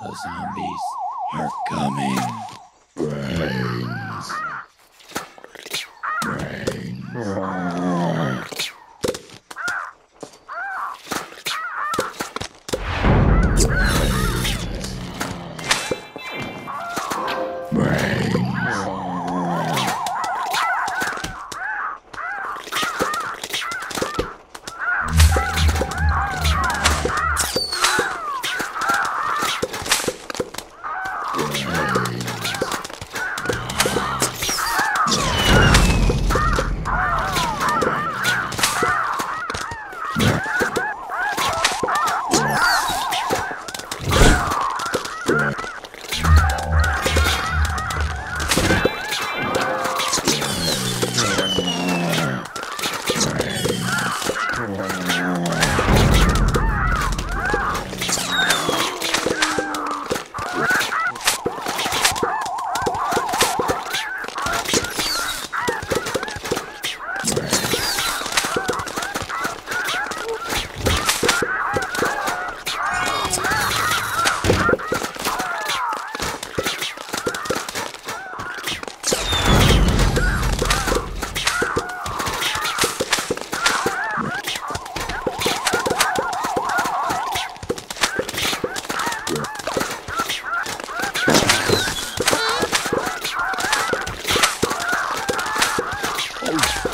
zombies are coming. Brains. Brains. Oh.